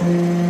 Mm-hmm.